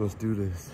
Let's do this.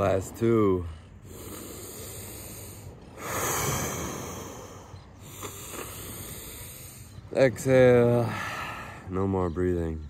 Last two. Exhale. No more breathing.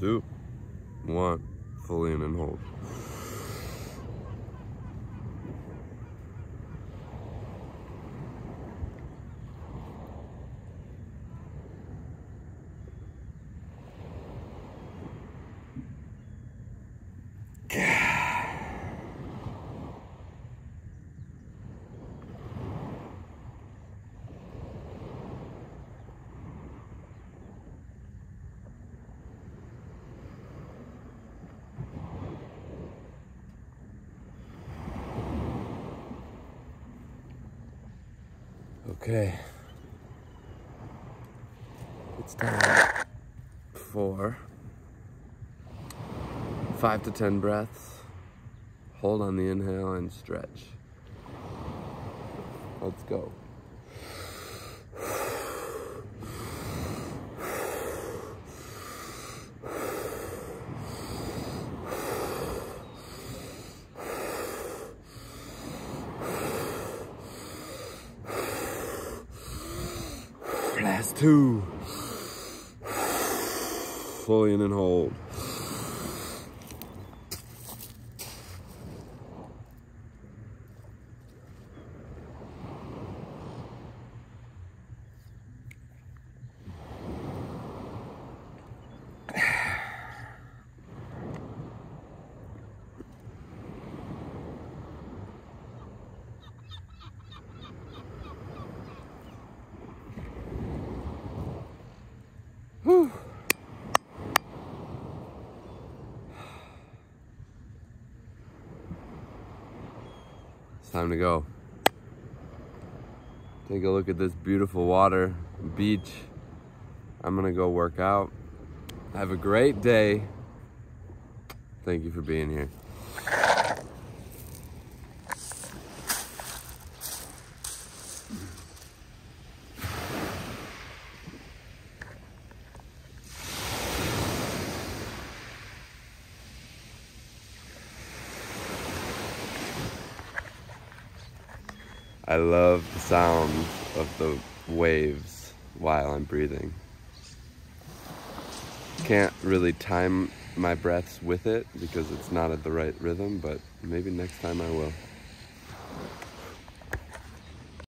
Two, one. Fully in and hold. Okay. It's time for five to 10 breaths. Hold on the inhale and stretch. Let's go. Last two. Fully in and hold. Whew. It's time to go. Take a look at this beautiful water, beach. I'm gonna go work out. Have a great day. Thank you for being here. I love the sound of the waves while I'm breathing. Can't really time my breaths with it because it's not at the right rhythm, but maybe next time I will.